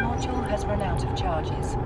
module has run out of charges.